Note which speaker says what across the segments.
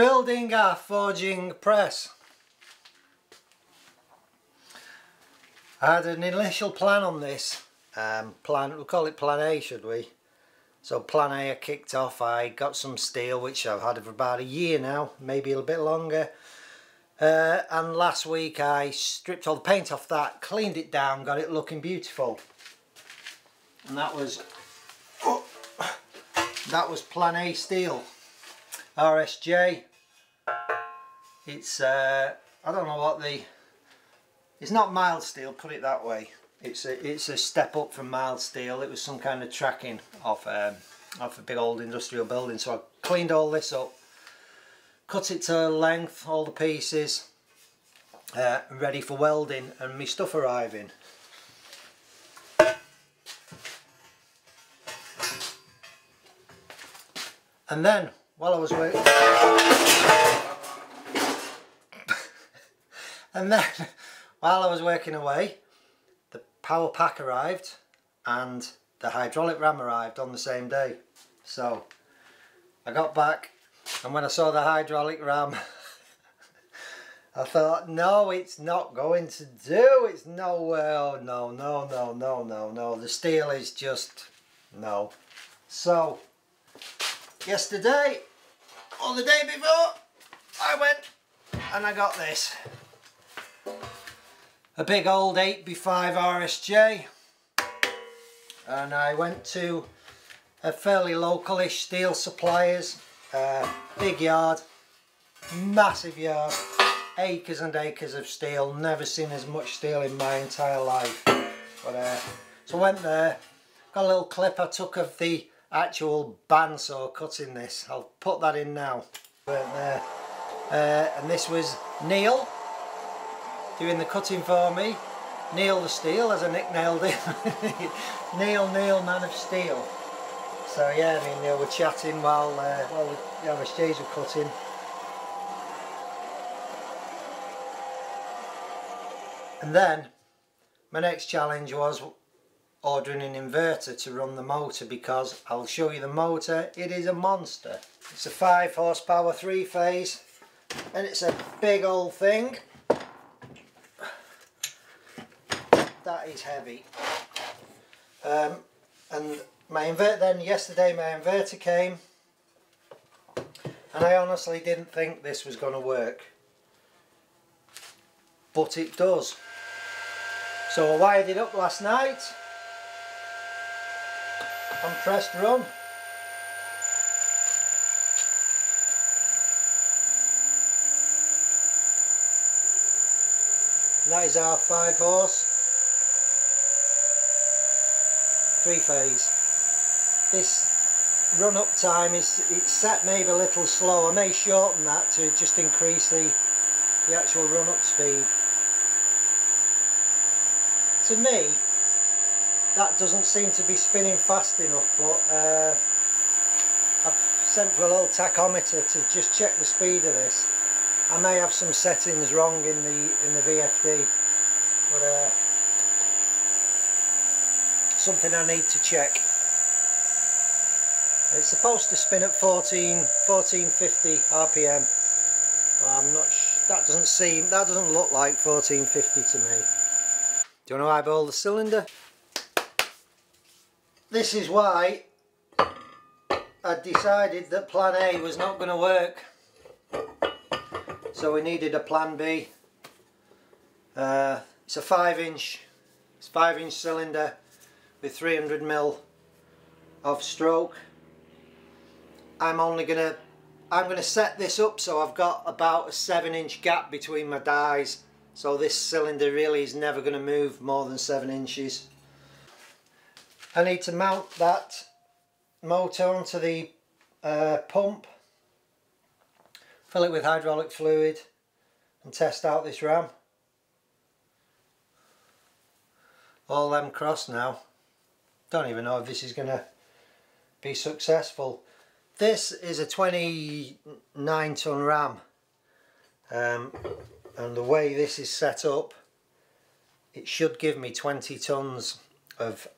Speaker 1: Building a forging press. I had an initial plan on this. Um, plan, we'll call it plan A should we? So plan A I kicked off, I got some steel which I've had for about a year now, maybe a little bit longer. Uh, and last week I stripped all the paint off that, cleaned it down, got it looking beautiful. And that was oh, that was plan A steel. RSJ. It's uh, I don't know what the it's not mild steel, put it that way. It's a it's a step up from mild steel. It was some kind of tracking off um, off a big old industrial building. So I cleaned all this up, cut it to length, all the pieces, uh, ready for welding and my stuff arriving. And then while I was waiting and then while I was working away the power pack arrived and the hydraulic ram arrived on the same day. So I got back and when I saw the hydraulic ram I thought no it's not going to do. It's no well oh, no no no no no no. The steel is just no. So yesterday the day before I went and I got this. A big old 8x5 RSJ and I went to a fairly localish steel suppliers uh, big yard massive yard acres and acres of steel never seen as much steel in my entire life. But uh, so I went there got a little clip I took of the actual bandsaw cutting this. I'll put that in now. There. Uh, and this was Neil doing the cutting for me. Neil the Steel, as I nicknamed him. Neil, Neil, Man of Steel. So yeah, I mean, we were chatting while, uh, while the RSJs were cutting. And then, my next challenge was ordering an inverter to run the motor because I'll show you the motor. It is a monster. It's a 5 horsepower 3 phase and it's a big old thing. That is heavy. Um, and my inverter then yesterday my inverter came and I honestly didn't think this was going to work. But it does. So I wired it up last night and pressed run. That is our 5 horse, 3 phase. This run up time is it's set maybe a little slow. I may shorten that to just increase the, the actual run up speed. To me, that doesn't seem to be spinning fast enough but uh, I've sent for a little tachometer to just check the speed of this. I may have some settings wrong in the in the VFD but uh, something I need to check. It's supposed to spin at 14 1450 RPM I'm not that doesn't seem that doesn't look like 1450 to me. Do you want to eyeball the cylinder this is why I decided that plan A was not going to work. So we needed a plan B. Uh, it's a 5 inch it's 5 inch cylinder with 300 mil of stroke. I'm only gonna I'm gonna set this up so I've got about a 7 inch gap between my dies. So this cylinder really is never going to move more than 7 inches I need to mount that motor onto the uh, pump, fill it with hydraulic fluid and test out this ram. All them crossed now. Don't even know if this is going to be successful. This is a 29 ton ram um, and the way this is set up it should give me 20 tons of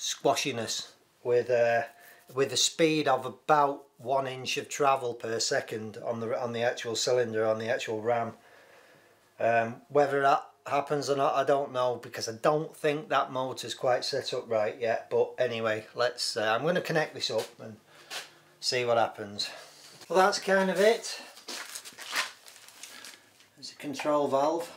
Speaker 1: squashiness with uh, with a speed of about one inch of travel per second on the on the actual cylinder on the actual ram. Um, whether that happens or not I don't know because I don't think that motor's quite set up right yet. But anyway let's uh, I'm going to connect this up and see what happens. Well that's kind of it. There's a control valve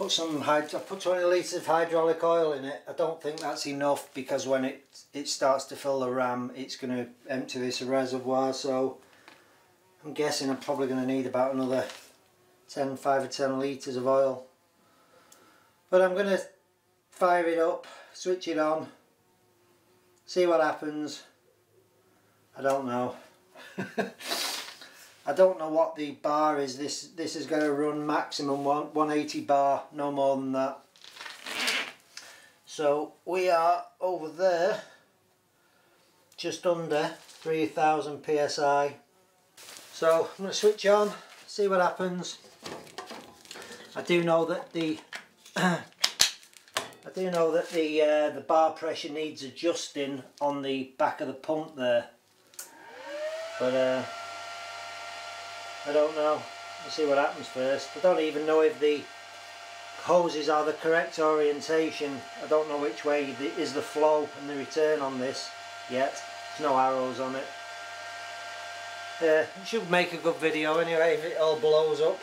Speaker 1: put some I put 20 litres of hydraulic oil in it I don't think that's enough because when it it starts to fill the ram it's going to empty this reservoir so I'm guessing I'm probably going to need about another 10, 5 or 10 litres of oil. But I'm going to fire it up, switch it on, see what happens. I don't know. I don't know what the bar is. This this is going to run maximum one, 180 bar, no more than that. So we are over there, just under 3000 psi. So I'm going to switch on, see what happens. I do know that the I do know that the uh, the bar pressure needs adjusting on the back of the pump there, but uh, I don't know. We'll see what happens first. I don't even know if the hoses are the correct orientation. I don't know which way is the flow and the return on this yet. There's no arrows on it. Yeah, it should make a good video anyway if it all blows up.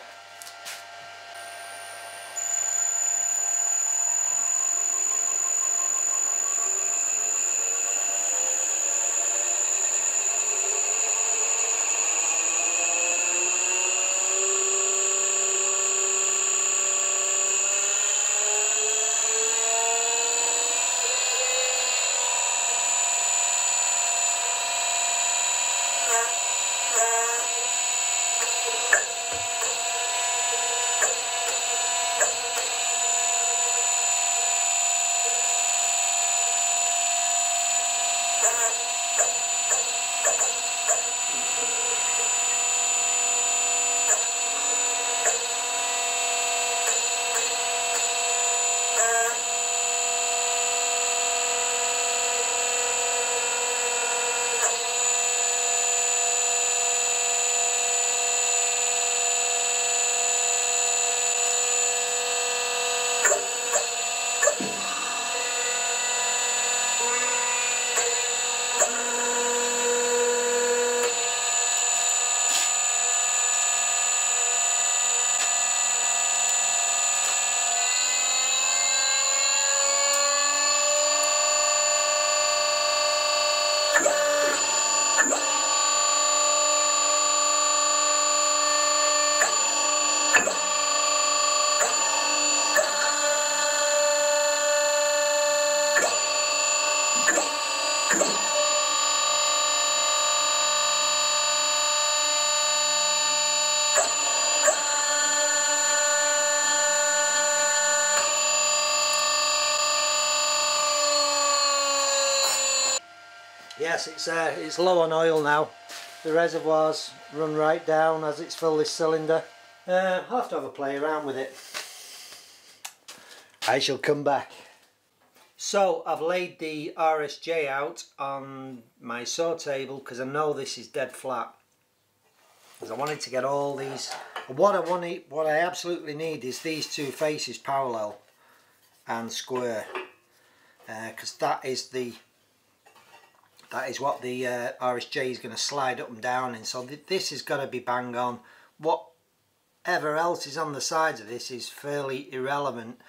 Speaker 1: Yes it's uh, it's low on oil now. The reservoirs run right down as it's filled this cylinder. Uh, I'll have to have a play around with it. I shall come back. So I've laid the RSJ out on my saw table because I know this is dead flat. Because I wanted to get all these what I want what I absolutely need is these two faces parallel and square because uh, that is the that is what the uh, RSJ is going to slide up and down in. So th this is going to be bang on. Whatever else is on the sides of this is fairly irrelevant.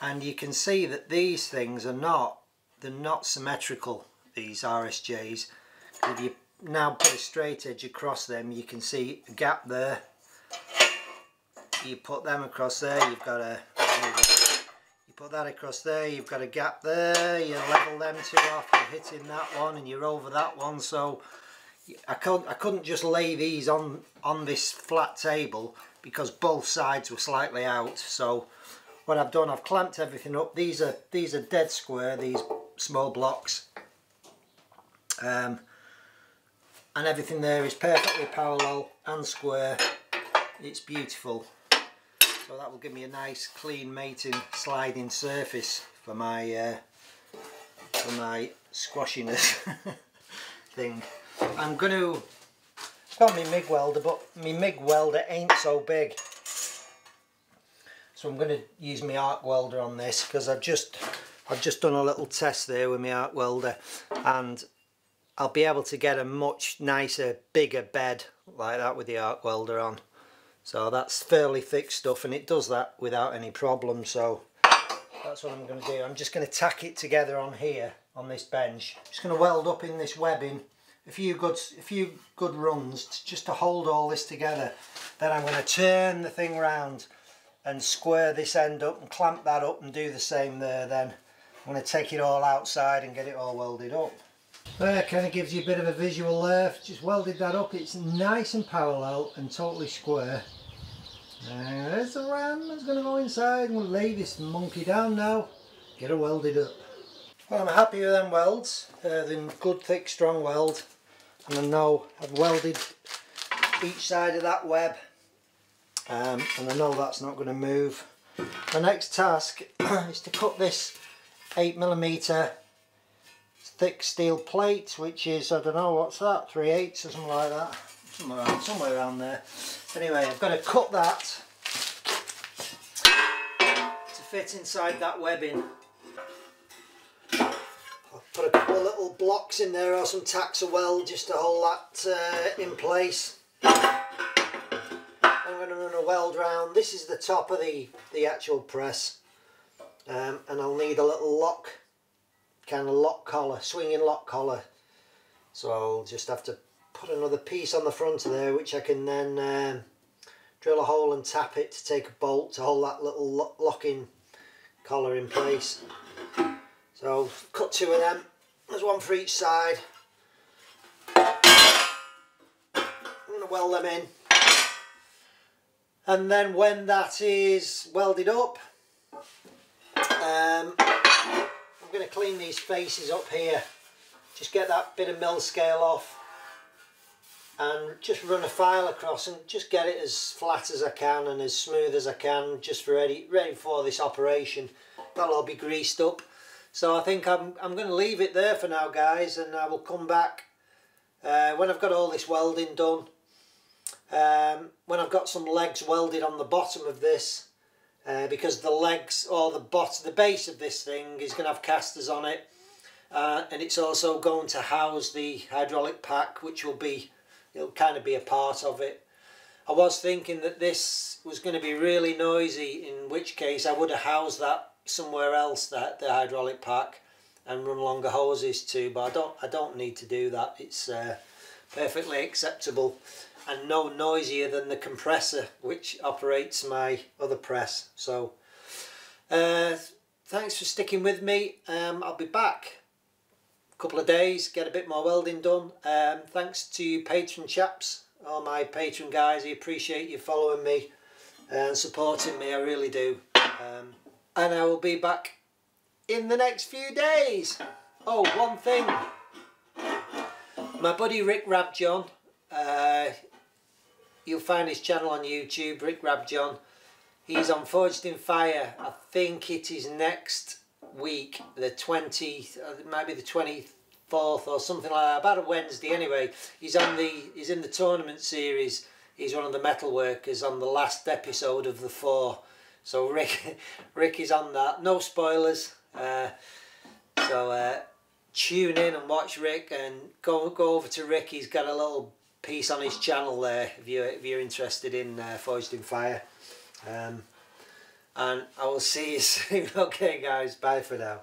Speaker 1: And you can see that these things are not they're not symmetrical these RSJs if you now put a straight edge across them you can see a gap there. You put them across there you've got a put that across there you've got a gap there you level them two off you're hitting that one and you're over that one. So I couldn't I couldn't just lay these on on this flat table because both sides were slightly out. So what I've done I've clamped everything up. These are these are dead square these small blocks. Um, and everything there is perfectly parallel and square. It's beautiful so that will give me a nice clean mating sliding surface for my uh, for my squashiness thing. I'm going to, it's got my MIG welder, but my MIG welder ain't so big. So I'm going to use my arc welder on this because I've just I've just done a little test there with my arc welder and I'll be able to get a much nicer bigger bed like that with the arc welder on so that's fairly thick stuff and it does that without any problem so that's what I'm going to do. I'm just going to tack it together on here on this bench. Just going to weld up in this webbing a few good a few good runs just to hold all this together. Then I'm going to turn the thing round and square this end up and clamp that up and do the same there then. I'm going to take it all outside and get it all welded up. There kind of gives you a bit of a visual there. Just welded that up it's nice and parallel and totally square and there's the ram that's going to go inside we'll lay this monkey down now. Get her welded up. Well I'm happy with them welds uh, they're good thick strong weld. And I know I've welded each side of that web um, and I know that's not going to move. The next task is to cut this 8mm thick steel plate which is, I don't know what's that, 3 eighths or something like that, somewhere around, somewhere around there. Anyway I've got to cut that to fit inside that webbing. I'll put a couple of little blocks in there or some tacks of weld just to hold that uh, in place I'm going to run a weld round. This is the top of the, the actual press. Um, and I'll need a little lock, kind of lock collar, swinging lock collar. So I'll just have to put another piece on the front of there which I can then um, drill a hole and tap it to take a bolt to hold that little lo locking collar in place. So cut two of them, there's one for each side. I'm going to weld them in and then when that is welded up um, I'm going to clean these faces up here just get that bit of mill scale off and just run a file across and just get it as flat as I can and as smooth as I can just ready ready for this operation. That'll all be greased up. So I think I'm, I'm going to leave it there for now guys and I will come back uh, when I've got all this welding done um, when I've got some legs welded on the bottom of this uh, because the legs or the bottom, the base of this thing is going to have casters on it uh, and it's also going to house the hydraulic pack which will be it'll kind of be a part of it. I was thinking that this was going to be really noisy in which case I would have housed that somewhere else that the hydraulic pack and run longer hoses too but I don't I don't need to do that. It's uh, perfectly acceptable and no noisier than the compressor which operates my other press. So uh, thanks for sticking with me. Um, I'll be back couple of days get a bit more welding done um, thanks to Patreon chaps all my Patreon guys I appreciate you following me and supporting me I really do um, and I will be back in the next few days oh one thing my buddy Rick Rabjohn uh, you'll find his channel on YouTube, Rick Rabjohn. He's on Forged in Fire. I think it is next week, the 20th, uh, maybe the 24th or something like that, about a Wednesday anyway. He's on the, he's in the tournament series. He's one of the metal workers on the last episode of the four. So Rick, Rick is on that. No spoilers. Uh, so uh, tune in and watch Rick and go go over to Rick. He's got a little piece on his channel there if you're, if you're interested in uh, Forged in Fire. Um, and I will see you soon. okay guys, bye for now.